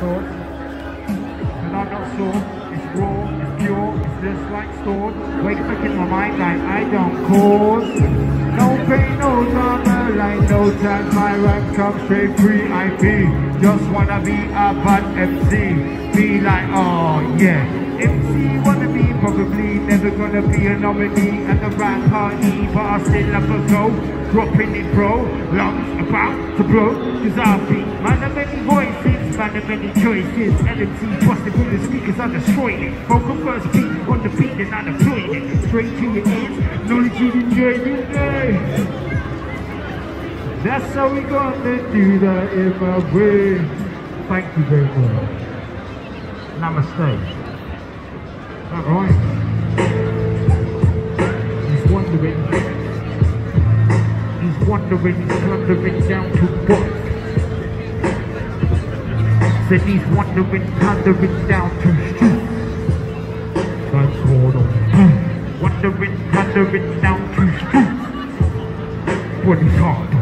sword. And I'm not sure. It's raw, it's pure, it's just like stored. Wake up in my mind like I don't cause. No pain, no drama, like no time. My rap comes straight free. I be just wanna be a bad MC. Be like, oh yeah. MC wanna be probably never gonna be a nominee at the rap party, but I still have a go. Dropping it, bro. Lungs about to blow. Cause I be man of many choices. LMC busting through the speakers, I destroyed it. Vocal first beat on the beat, then I deployed it. Straight to your ears, knowledge you enjoy. Hey. That's how we gonna do that in my way. Thank you very much. Namaste. Alright. He's wondering. He's wondering, wondering down to what? Said he's wondering, wondering down to street. That's called on. Wondering, wondering down to streets. What is hard?